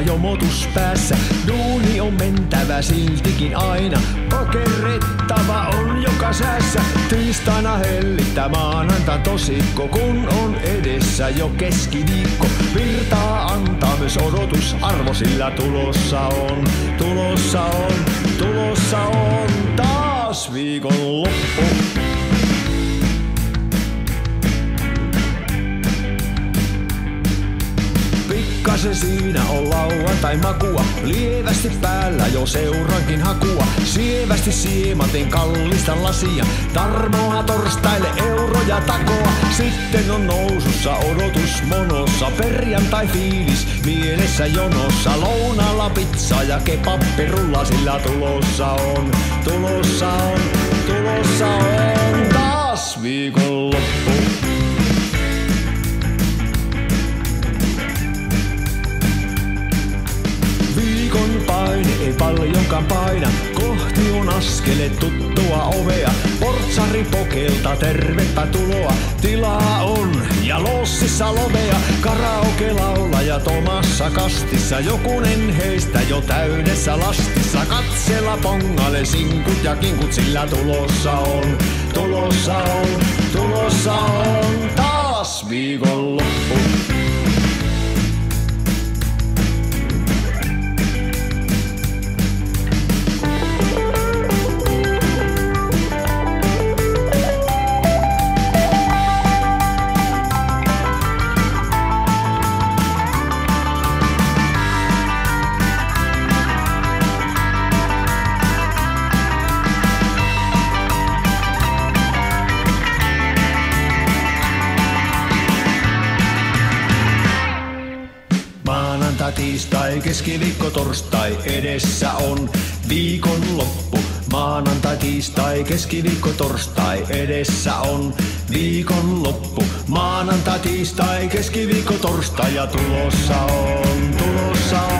ja motus päässä. Duuni on mentävä siltikin aina, pakerrettava on joka säässä. Tiistaina hellittä maananta tosikko, kun on edessä jo keskiviikko. Virtaa antaa myös odotus, arvo sillä tulossa on, tulossa on, tulossa on taas viikonloppu. Pikkasen siinä on lauantai makua, lievästi päällä jo seurankin hakua. Sievästi siematen kallista lasia, tarmoa torstaille euroja takoa. Sitten on nousussa odotus monossa, perjantai fiilis mielessä jonossa. Lounalla pizza ja kebabbirulla, sillä tulossa on, tulossa on, tulossa on Viikon paine ei paljonkaan paina, kohti on askele tuttua ovea. Portsari pokelta tervepä tuloa, tilaa on ja lossissa lovea. Karaoke laulaja Tomassa kastissa, jokunen heistä jo täydessä lastissa. Katsella pongalle sinkut ja kinkut, sillä tulossa on, tulossa on, tulossa on taas viikonloppu. Tiistai, keskiviikko, torstai, edessä on viikonloppu. Maanantai, tiistai, keskiviikko, torstai, edessä on viikonloppu. Maanantai, tiistai, keskiviikko, torstai ja tulossa on, tulossa on,